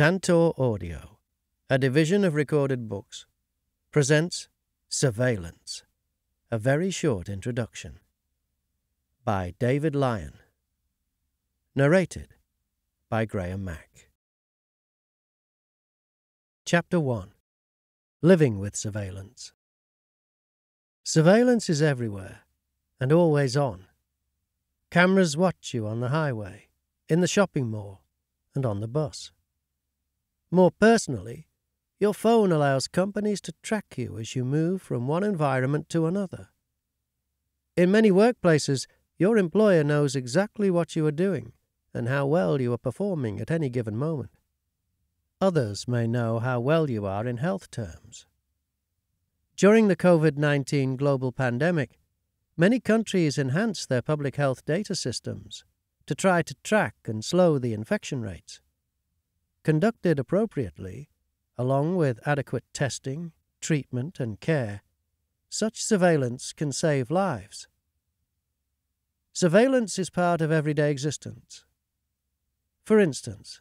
Tantor Audio, a division of recorded books, presents Surveillance, a very short introduction. By David Lyon. Narrated by Graham Mack. Chapter 1 Living with Surveillance. Surveillance is everywhere and always on. Cameras watch you on the highway, in the shopping mall, and on the bus. More personally, your phone allows companies to track you as you move from one environment to another. In many workplaces, your employer knows exactly what you are doing and how well you are performing at any given moment. Others may know how well you are in health terms. During the COVID 19 global pandemic, many countries enhanced their public health data systems to try to track and slow the infection rates. Conducted appropriately, along with adequate testing, treatment, and care, such surveillance can save lives. Surveillance is part of everyday existence. For instance,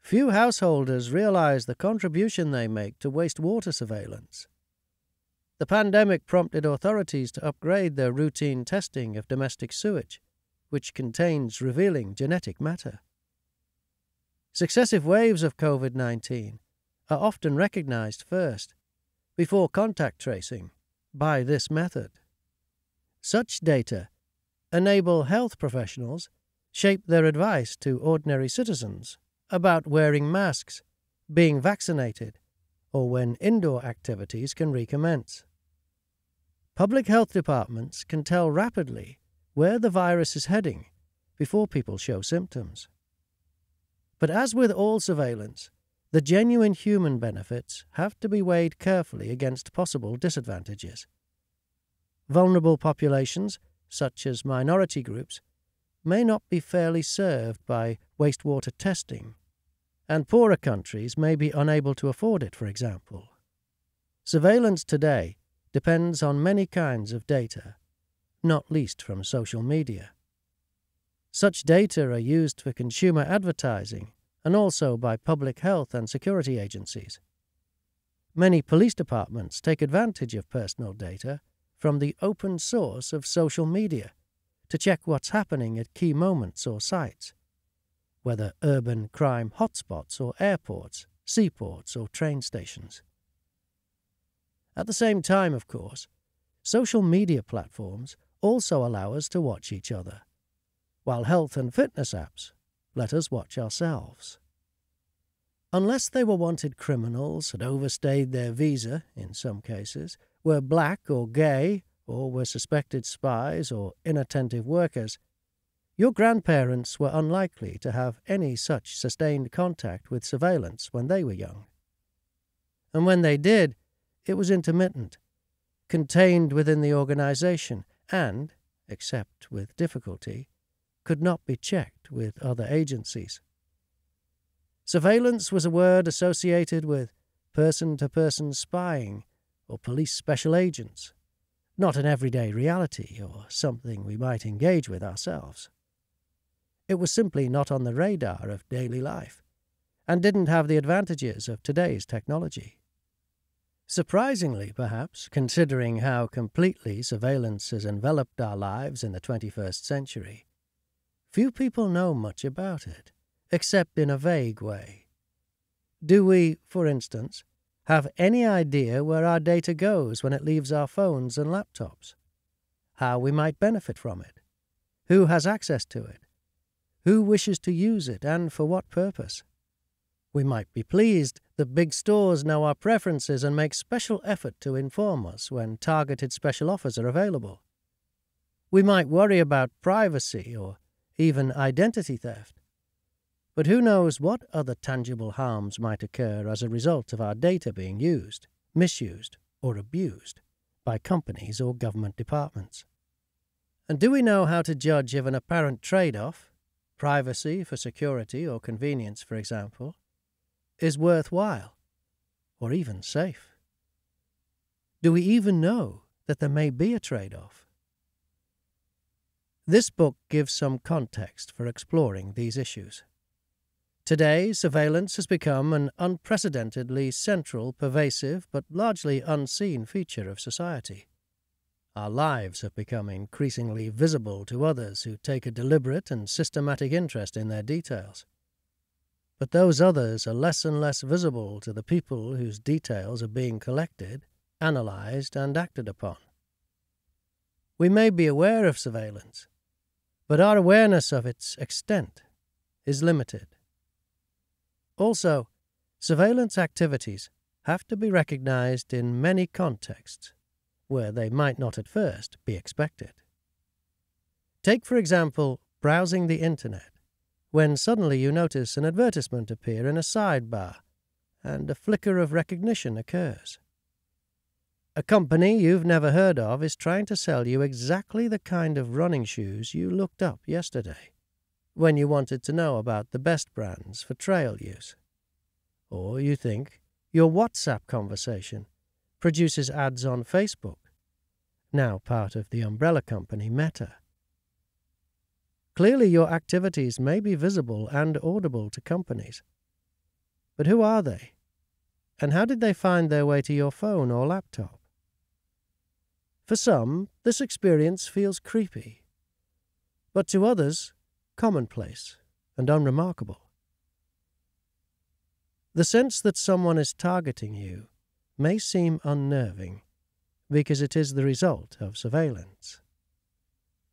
few householders realize the contribution they make to wastewater surveillance. The pandemic prompted authorities to upgrade their routine testing of domestic sewage, which contains revealing genetic matter. Successive waves of COVID 19 are often recognized first, before contact tracing, by this method. Such data enable health professionals shape their advice to ordinary citizens about wearing masks, being vaccinated, or when indoor activities can recommence. Public health departments can tell rapidly where the virus is heading before people show symptoms. But as with all surveillance, the genuine human benefits have to be weighed carefully against possible disadvantages. Vulnerable populations, such as minority groups, may not be fairly served by wastewater testing, and poorer countries may be unable to afford it, for example. Surveillance today depends on many kinds of data, not least from social media. Such data are used for consumer advertising and also by public health and security agencies. Many police departments take advantage of personal data from the open source of social media to check what's happening at key moments or sites, whether urban crime hotspots or airports, seaports, or train stations. At the same time, of course, social media platforms also allow us to watch each other while health and fitness apps let us watch ourselves. Unless they were wanted criminals, had overstayed their visa, in some cases, were black or gay, or were suspected spies or inattentive workers, your grandparents were unlikely to have any such sustained contact with surveillance when they were young. And when they did, it was intermittent, contained within the organization, and, except with difficulty, could not be checked with other agencies. Surveillance was a word associated with person to person spying or police special agents, not an everyday reality or something we might engage with ourselves. It was simply not on the radar of daily life and didn't have the advantages of today's technology. Surprisingly, perhaps, considering how completely surveillance has enveloped our lives in the 21st century, Few people know much about it, except in a vague way. Do we, for instance, have any idea where our data goes when it leaves our phones and laptops? How we might benefit from it? Who has access to it? Who wishes to use it and for what purpose? We might be pleased that big stores know our preferences and make special effort to inform us when targeted special offers are available. We might worry about privacy or even identity theft. But who knows what other tangible harms might occur as a result of our data being used, misused, or abused by companies or government departments? And do we know how to judge if an apparent trade off, privacy for security or convenience, for example, is worthwhile or even safe? Do we even know that there may be a trade off? This book gives some context for exploring these issues. Today, surveillance has become an unprecedentedly central, pervasive, but largely unseen feature of society. Our lives have become increasingly visible to others who take a deliberate and systematic interest in their details. But those others are less and less visible to the people whose details are being collected, analysed, and acted upon. We may be aware of surveillance, but our awareness of its extent is limited. Also, surveillance activities have to be recognized in many contexts where they might not at first be expected. Take, for example, browsing the Internet, when suddenly you notice an advertisement appear in a sidebar and a flicker of recognition occurs. A company you've never heard of is trying to sell you exactly the kind of running shoes you looked up yesterday when you wanted to know about the best brands for trail use. Or you think your WhatsApp conversation produces ads on Facebook, now part of the umbrella company Meta. Clearly, your activities may be visible and audible to companies. But who are they? And how did they find their way to your phone or laptop? For some, this experience feels creepy, but to others, commonplace and unremarkable. The sense that someone is targeting you may seem unnerving because it is the result of surveillance.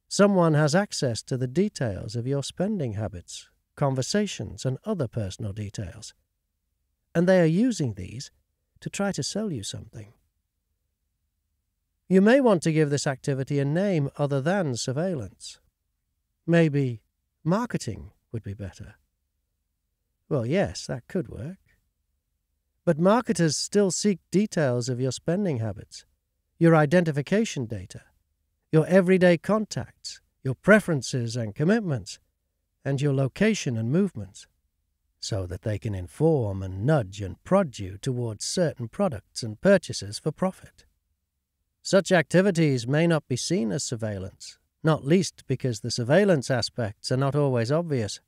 Someone has access to the details of your spending habits, conversations, and other personal details, and they are using these to try to sell you something. You may want to give this activity a name other than surveillance. Maybe Marketing would be better. Well, yes, that could work. But marketers still seek details of your spending habits, your identification data, your everyday contacts, your preferences and commitments, and your location and movements, so that they can inform and nudge and prod you towards certain products and purchases for profit. Such activities may not be seen as surveillance, not least because the surveillance aspects are not always obvious.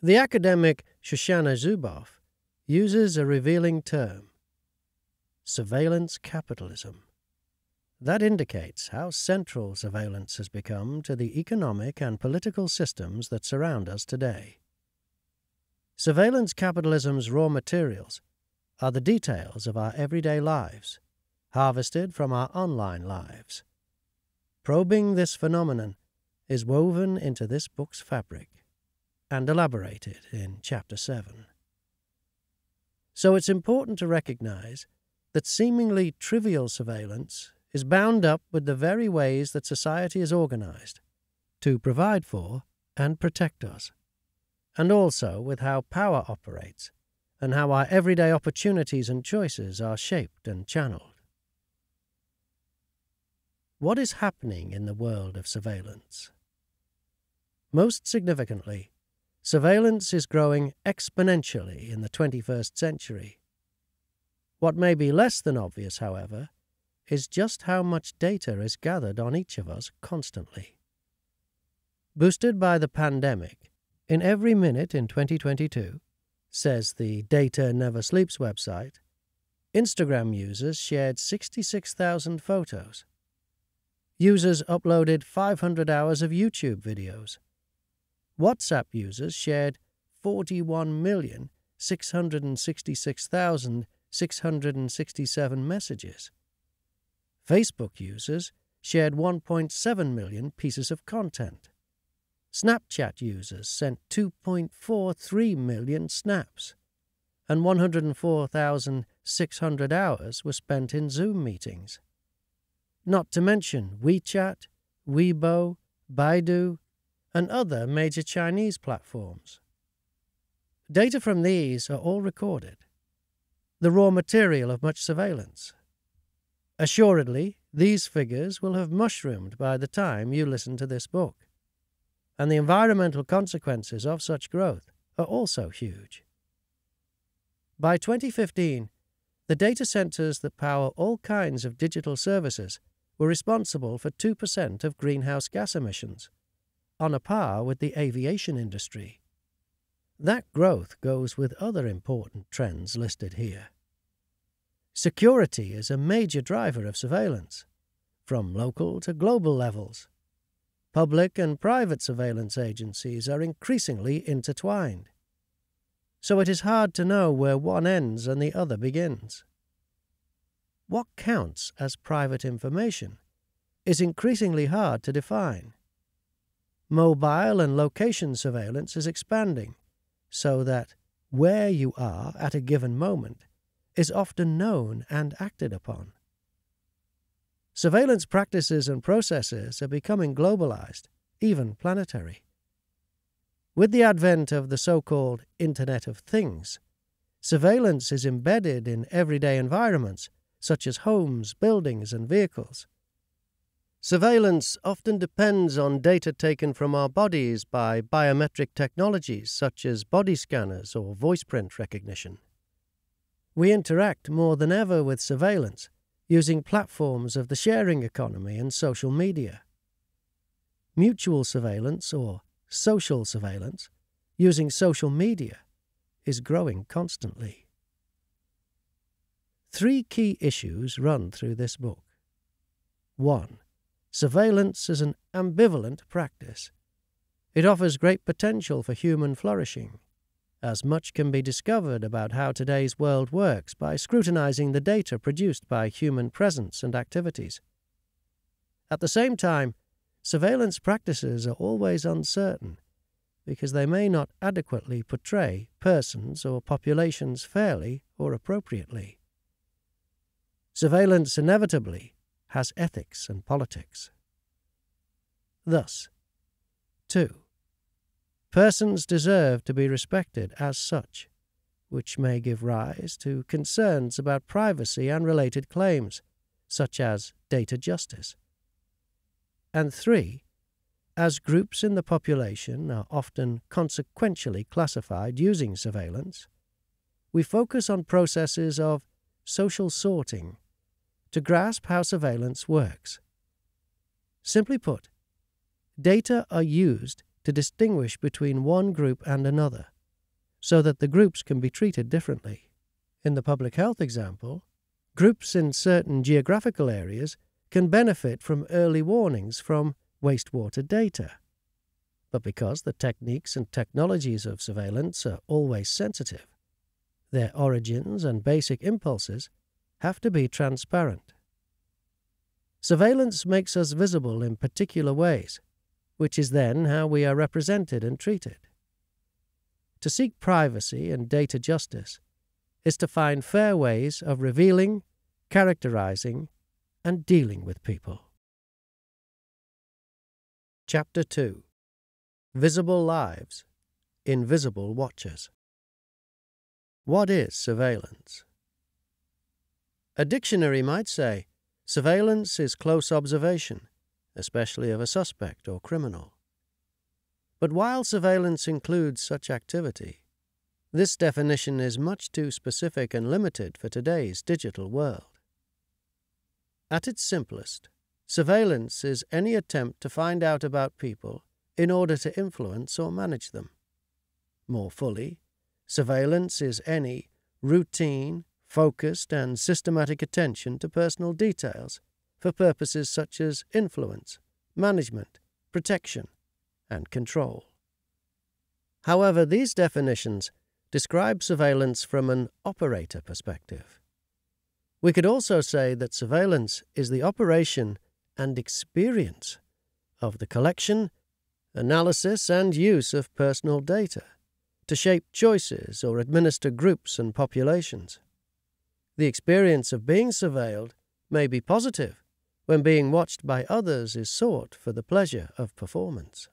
The academic Shoshana Zuboff uses a revealing term surveillance capitalism. That indicates how central surveillance has become to the economic and political systems that surround us today. Surveillance capitalism's raw materials are the details of our everyday lives, harvested from our online lives. Probing this phenomenon is woven into this book's fabric and elaborated in Chapter 7. So it's important to recognize that seemingly trivial surveillance is bound up with the very ways that society is organized to provide for and protect us, and also with how power operates and how our everyday opportunities and choices are shaped and channeled. What is happening in the world of surveillance? Most significantly, surveillance is growing exponentially in the 21st century. What may be less than obvious, however, is just how much data is gathered on each of us constantly. Boosted by the pandemic, in every minute in 2022, says the Data Never Sleeps website, Instagram users shared 66,000 photos, Users uploaded 500 hours of YouTube videos. WhatsApp users shared 41,666,667 messages. Facebook users shared 1.7 million pieces of content. Snapchat users sent 2.43 million snaps, and 104,600 hours were spent in Zoom meetings not to mention WeChat, Weibo, Baidu, and other major Chinese platforms. Data from these are all recorded, the raw material of much surveillance. Assuredly, these figures will have mushroomed by the time you listen to this book, and the environmental consequences of such growth are also huge. By 2015, the data centers that power all kinds of digital services were responsible for 2% of greenhouse gas emissions, on a par with the aviation industry. That growth goes with other important trends listed here. Security is a major driver of surveillance, from local to global levels. Public and private surveillance agencies are increasingly intertwined. So it is hard to know where one ends and the other begins. What counts as private information is increasingly hard to define. Mobile and location surveillance is expanding so that where you are at a given moment is often known and acted upon. Surveillance practices and processes are becoming globalized, even planetary. With the advent of the so called Internet of Things, surveillance is embedded in everyday environments such as homes, buildings, and vehicles. Surveillance often depends on data taken from our bodies by biometric technologies such as body scanners or voice print recognition. We interact more than ever with surveillance using platforms of the sharing economy and social media. Mutual surveillance or social surveillance using social media is growing constantly. Three key issues run through this book. 1 Surveillance is an ambivalent practice. It offers great potential for human flourishing, as much can be discovered about how today's world works by scrutinizing the data produced by human presence and activities. At the same time, surveillance practices are always uncertain because they may not adequately portray persons or populations fairly or appropriately. Surveillance inevitably has ethics and politics. Thus, 2. Persons deserve to be respected as such, which may give rise to concerns about privacy and related claims, such as data justice. And 3. As groups in the population are often consequentially classified using surveillance, we focus on processes of social sorting to grasp how surveillance works. Simply put, data are used to distinguish between one group and another, so that the groups can be treated differently. In the public health example, groups in certain geographical areas can benefit from early warnings from wastewater data. But because the techniques and technologies of surveillance are always sensitive, their origins and basic impulses have to be transparent. Surveillance makes us visible in particular ways, which is then how we are represented and treated. To seek privacy and data justice is to find fair ways of revealing, characterizing, and dealing with people. Chapter 2 Visible Lives Invisible Watchers What is surveillance? A dictionary might say surveillance is close observation, especially of a suspect or criminal. But while surveillance includes such activity, this definition is much too specific and limited for today's digital world. At its simplest, surveillance is any attempt to find out about people in order to influence or manage them. More fully, surveillance is any routine, focused and systematic attention to personal details for purposes such as influence, management, protection, and control. However, these definitions describe surveillance from an operator perspective. We could also say that surveillance is the operation and experience of the collection, analysis, and use of personal data to shape choices or administer groups and populations. The experience of being surveilled may be positive when being watched by others is sought for the pleasure of performance.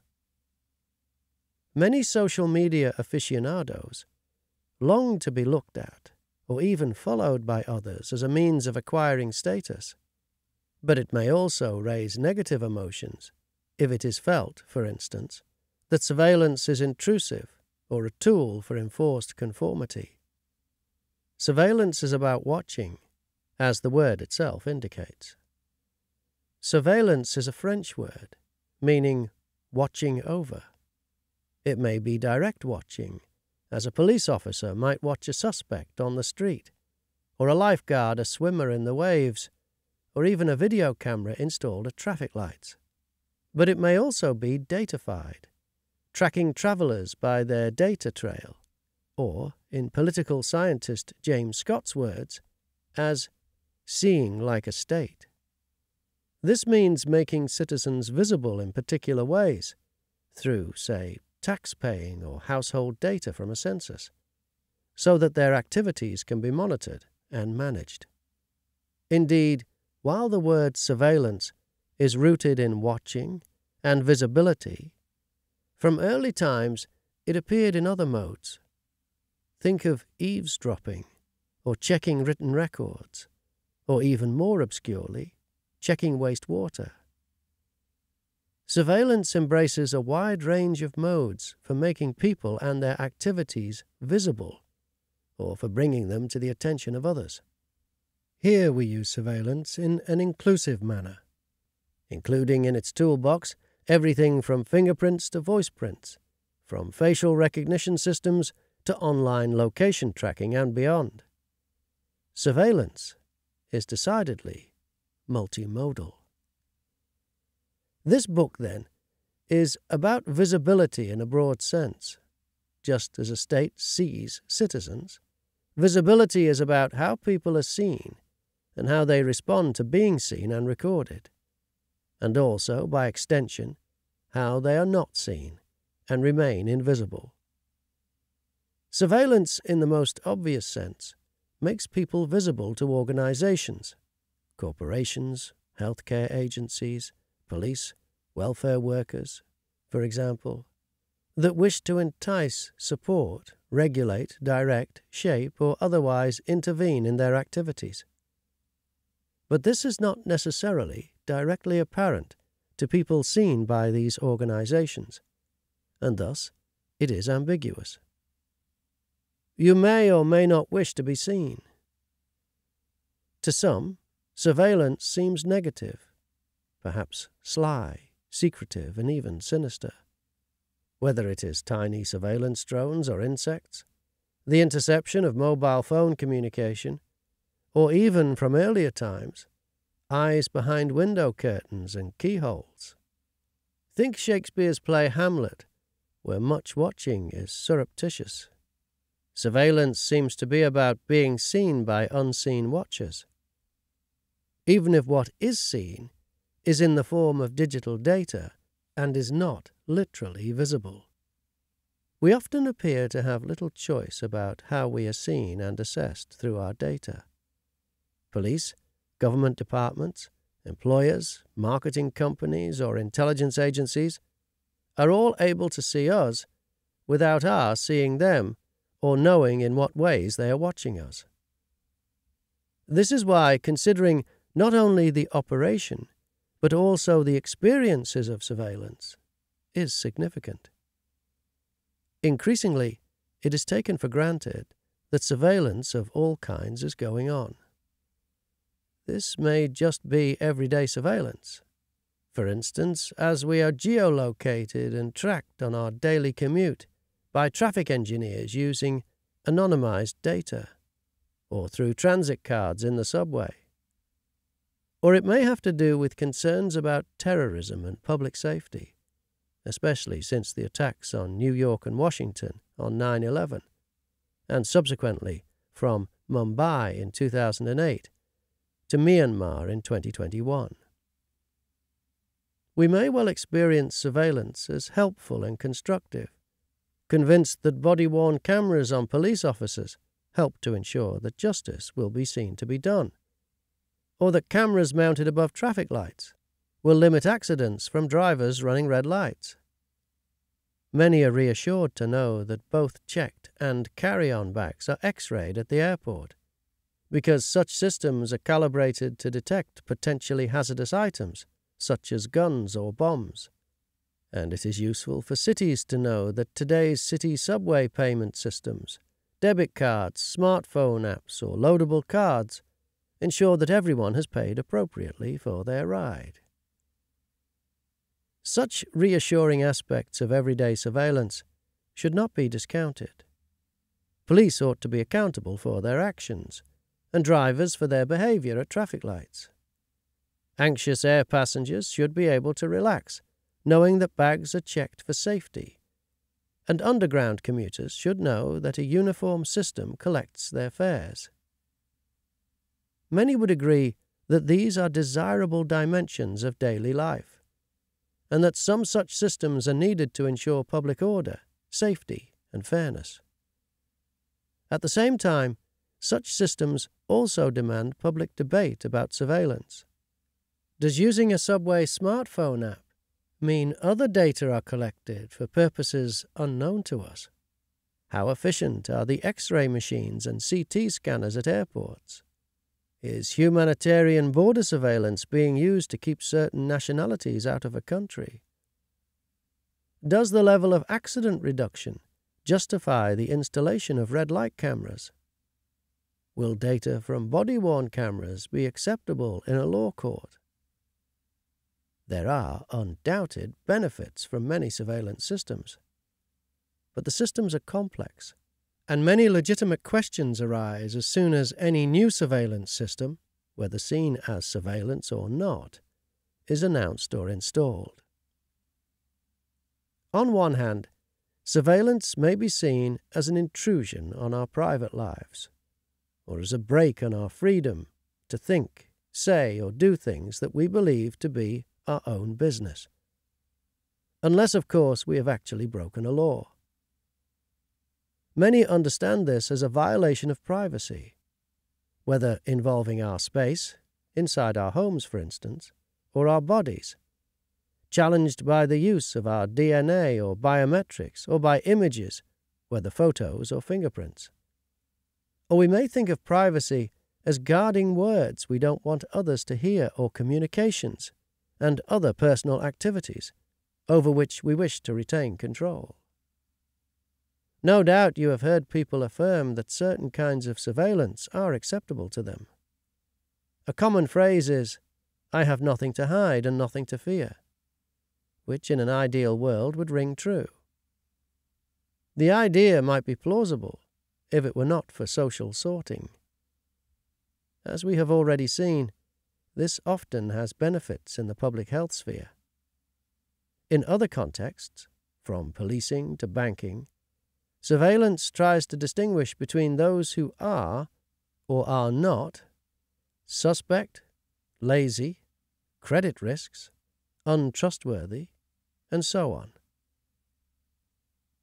Many social media aficionados long to be looked at or even followed by others as a means of acquiring status. But it may also raise negative emotions if it is felt, for instance, that surveillance is intrusive or a tool for enforced conformity. Surveillance is about watching, as the word itself indicates. Surveillance is a French word, meaning watching over. It may be direct watching, as a police officer might watch a suspect on the street, or a lifeguard a swimmer in the waves, or even a video camera installed at traffic lights. But it may also be datafied, tracking travellers by their data trail, or, in political scientist James Scott's words, as seeing like a state. This means making citizens visible in particular ways, through, say, tax paying or household data from a census, so that their activities can be monitored and managed. Indeed, while the word surveillance is rooted in watching and visibility, from early times it appeared in other modes. Think of eavesdropping, or checking written records, or even more obscurely, checking wastewater. Surveillance embraces a wide range of modes for making people and their activities visible, or for bringing them to the attention of others. Here we use surveillance in an inclusive manner, including in its toolbox everything from fingerprints to voice prints, from facial recognition systems to online location tracking and beyond. Surveillance is decidedly multimodal. This book, then, is about visibility in a broad sense. Just as a state sees citizens, visibility is about how people are seen and how they respond to being seen and recorded, and also, by extension, how they are not seen and remain invisible. Surveillance, in the most obvious sense, makes people visible to organizations, corporations, healthcare agencies, police, welfare workers, for example, that wish to entice, support, regulate, direct, shape, or otherwise intervene in their activities. But this is not necessarily directly apparent to people seen by these organizations, and thus it is ambiguous. You may or may not wish to be seen. To some, surveillance seems negative perhaps sly, secretive, and even sinister. Whether it is tiny surveillance drones or insects, the interception of mobile phone communication, or even from earlier times, eyes behind window curtains and keyholes. Think Shakespeare's play Hamlet, where much watching is surreptitious. Surveillance seems to be about being seen by unseen watchers. Even if what is seen is in the form of digital data and is not literally visible. We often appear to have little choice about how we are seen and assessed through our data. Police, government departments, employers, marketing companies, or intelligence agencies are all able to see us without our seeing them or knowing in what ways they are watching us. This is why, considering not only the operation, but also the experiences of surveillance, is significant. Increasingly, it is taken for granted that surveillance of all kinds is going on. This may just be everyday surveillance. For instance, as we are geolocated and tracked on our daily commute by traffic engineers using anonymized data, or through transit cards in the subway. Or it may have to do with concerns about terrorism and public safety, especially since the attacks on New York and Washington on 9 11, and subsequently from Mumbai in 2008 to Myanmar in 2021. We may well experience surveillance as helpful and constructive, convinced that body worn cameras on police officers help to ensure that justice will be seen to be done or that cameras mounted above traffic lights will limit accidents from drivers running red lights. Many are reassured to know that both checked and carry on bags are x rayed at the airport, because such systems are calibrated to detect potentially hazardous items, such as guns or bombs. And it is useful for cities to know that today's city subway payment systems, debit cards, smartphone apps, or loadable cards ensure that everyone has paid appropriately for their ride. Such reassuring aspects of everyday surveillance should not be discounted, Police ought to be accountable for their actions, and drivers for their behaviour at traffic lights. Anxious air passengers should be able to relax, knowing that bags are checked for safety. And underground commuters should know that a uniform system collects their fares. Many would agree that these are desirable dimensions of daily life, and that some such systems are needed to ensure public order, safety, and fairness. At the same time, such systems also demand public debate about surveillance. Does using a subway smartphone app mean other data are collected for purposes unknown to us? How efficient are the X ray machines and CT scanners at airports? Is humanitarian border surveillance being used to keep certain nationalities out of a country? Does the level of accident reduction justify the installation of red light cameras? Will data from body worn cameras be acceptable in a law court? There are undoubted benefits from many surveillance systems. But the systems are complex and many legitimate questions arise as soon as any new surveillance system, whether seen as surveillance or not, is announced or installed. On one hand, surveillance may be seen as an intrusion on our private lives, or as a brake on our freedom to think, say, or do things that we believe to be our own business. Unless, of course, we have actually broken a law. Many understand this as a violation of privacy, whether involving our space, inside our homes, for instance, or our bodies, challenged by the use of our DNA or biometrics, or by images, whether photos or fingerprints. Or we may think of privacy as guarding words we don't want others to hear or communications and other personal activities over which we wish to retain control. No doubt you have heard people affirm that certain kinds of surveillance are acceptable to them. A common phrase is, I have nothing to hide and nothing to fear, which in an ideal world would ring true. The idea might be plausible if it were not for social sorting. As we have already seen, this often has benefits in the public health sphere. In other contexts, from policing to banking, Surveillance tries to distinguish between those who are, or are not, suspect, lazy, credit risks, untrustworthy, and so on.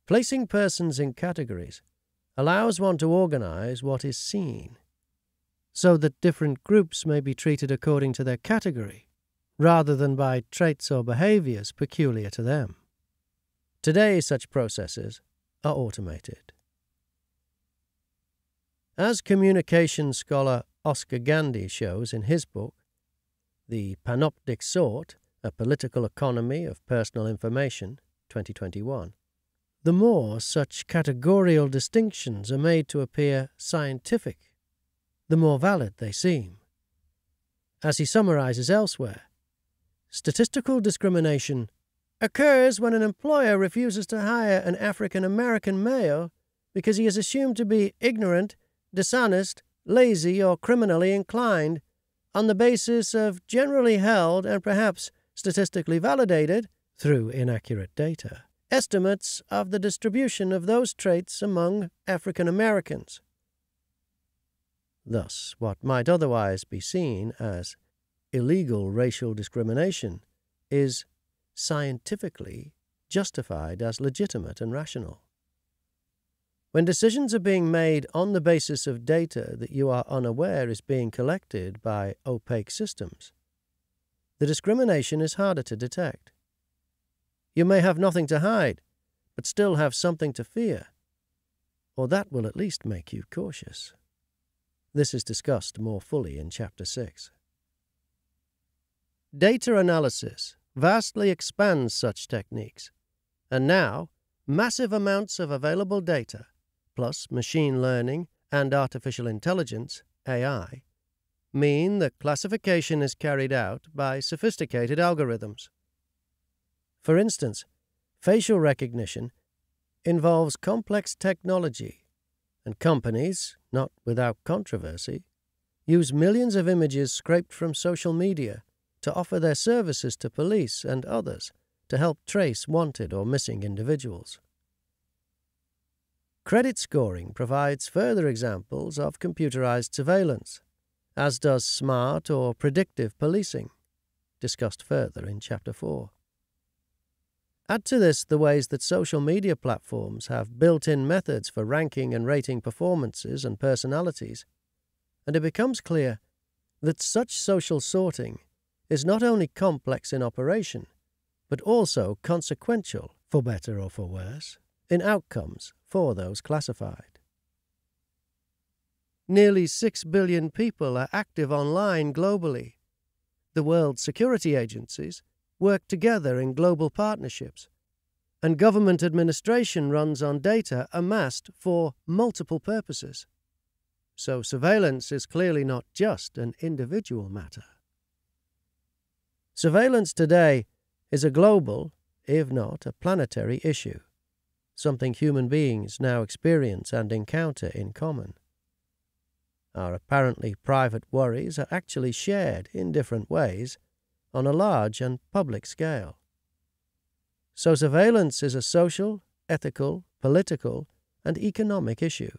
Placing persons in categories allows one to organize what is seen, so that different groups may be treated according to their category, rather than by traits or behaviors peculiar to them. Today, such processes are automated. As communication scholar Oscar Gandy shows in his book, The Panoptic Sort A Political Economy of Personal Information, 2021, the more such categorical distinctions are made to appear scientific, the more valid they seem. As he summarizes elsewhere, statistical discrimination occurs when an employer refuses to hire an African American male because he is assumed to be ignorant, dishonest, lazy, or criminally inclined on the basis of generally held and perhaps statistically validated, through inaccurate data, estimates of the distribution of those traits among African Americans. Thus, what might otherwise be seen as illegal racial discrimination is scientifically justified as legitimate and rational. When decisions are being made on the basis of data that you are unaware is being collected by opaque systems, the discrimination is harder to detect. You may have nothing to hide, but still have something to fear, or that will at least make you cautious. This is discussed more fully in Chapter 6. Data analysis vastly expands such techniques. And now, massive amounts of available data, plus machine learning and artificial intelligence, AI, mean that classification is carried out by sophisticated algorithms. For instance, facial recognition involves complex technology and companies, not without controversy, use millions of images scraped from social media to offer their services to police and others to help trace wanted or missing individuals. Credit scoring provides further examples of computerized surveillance, as does smart or predictive policing, discussed further in Chapter 4. Add to this the ways that social media platforms have built in methods for ranking and rating performances and personalities, and it becomes clear that such social sorting is not only complex in operation, but also consequential, for better or for worse, in outcomes for those classified. Nearly 6 billion people are active online globally. The world security agencies work together in global partnerships, and government administration runs on data amassed for multiple purposes. So surveillance is clearly not just an individual matter. Surveillance today is a global, if not a planetary, issue something human beings now experience and encounter in common. Our apparently private worries are actually shared in different ways on a large and public scale. So surveillance is a social, ethical, political, and economic issue,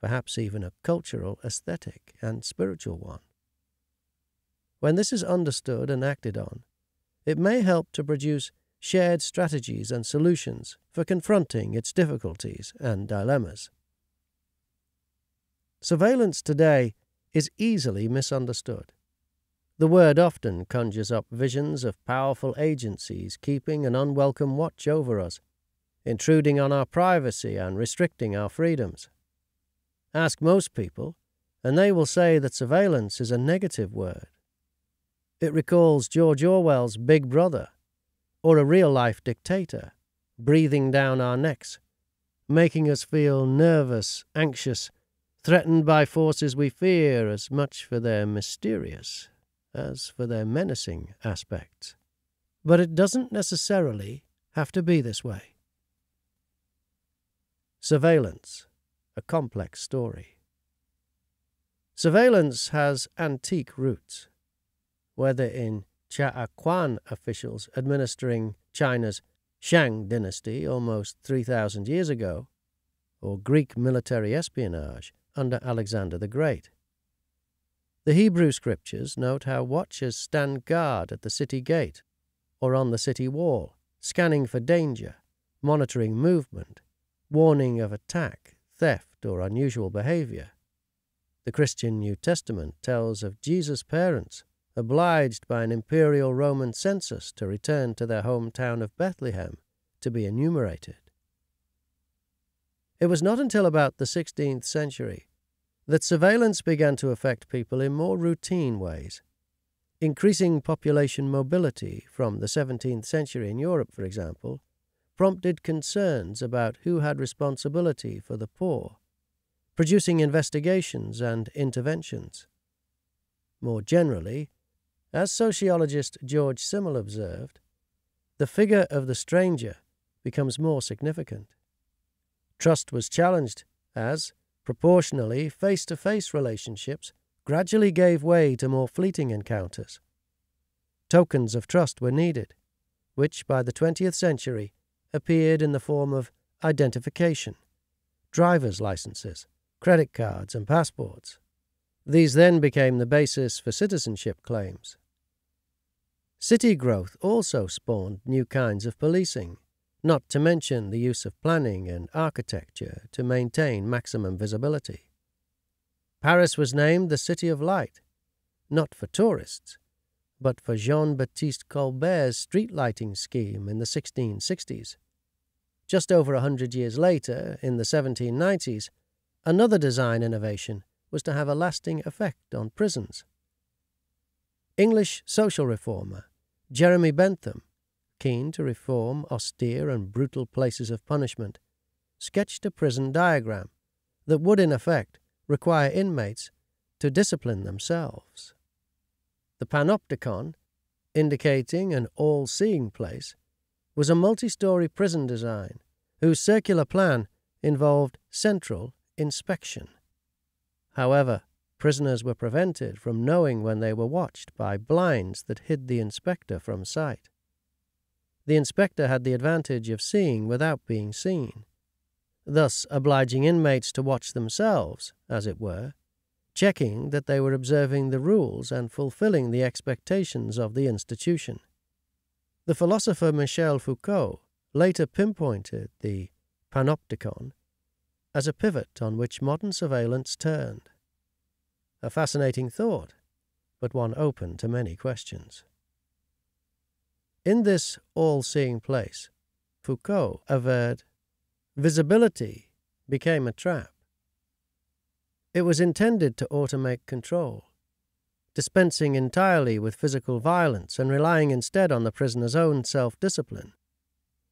perhaps even a cultural, aesthetic, and spiritual one. When this is understood and acted on, it may help to produce shared strategies and solutions for confronting its difficulties and dilemmas. Surveillance today is easily misunderstood. The word often conjures up visions of powerful agencies keeping an unwelcome watch over us, intruding on our privacy and restricting our freedoms. Ask most people, and they will say that surveillance is a negative word. It recalls George Orwell's Big Brother or a real life dictator breathing down our necks, making us feel nervous, anxious, threatened by forces we fear as much for their mysterious as for their menacing aspects. But it doesn't necessarily have to be this way. Surveillance, a complex story. Surveillance has antique roots, whether in Quan officials administering China's Shang dynasty almost 3,000 years ago, or Greek military espionage under Alexander the Great. The Hebrew scriptures note how watchers stand guard at the city gate or on the city wall, scanning for danger, monitoring movement, warning of attack, theft, or unusual behavior. The Christian New Testament tells of Jesus' parents obliged by an imperial Roman census to return to their hometown of Bethlehem to be enumerated. It was not until about the 16th century that surveillance began to affect people in more routine ways. Increasing population mobility from the 17th century in Europe, for example, prompted concerns about who had responsibility for the poor, producing investigations and interventions. More generally, as sociologist George Simmel observed, the figure of the stranger becomes more significant. Trust was challenged as, proportionally, face to face relationships gradually gave way to more fleeting encounters. Tokens of trust were needed, which by the 20th century appeared in the form of identification, driver's licenses, credit cards, and passports. These then became the basis for citizenship claims. City growth also spawned new kinds of policing, not to mention the use of planning and architecture to maintain maximum visibility. Paris was named the City of Light, not for tourists, but for Jean Baptiste Colbert's street lighting scheme in the 1660s. Just over a hundred years later, in the 1790s, another design innovation was to have a lasting effect on prisons. English social reformer Jeremy Bentham, keen to reform austere and brutal places of punishment, sketched a prison diagram that would, in effect, require inmates to discipline themselves. The panopticon, indicating an all seeing place, was a multi story prison design whose circular plan involved central inspection. However, prisoners were prevented from knowing when they were watched by blinds that hid the inspector from sight. The inspector had the advantage of seeing without being seen, thus obliging inmates to watch themselves, as it were, checking that they were observing the rules and fulfilling the expectations of the institution. The philosopher Michel Foucault later pinpointed the panopticon as a pivot on which modern surveillance turned. A fascinating thought, but one open to many questions. In this all seeing place, Foucault averred, visibility became a trap. It was intended to automate control, dispensing entirely with physical violence and relying instead on the prisoner's own self discipline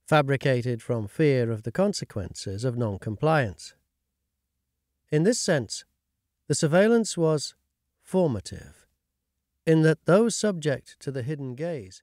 fabricated from fear of the consequences of non-compliance. In this sense, the surveillance was formative, in that those subject to the hidden gaze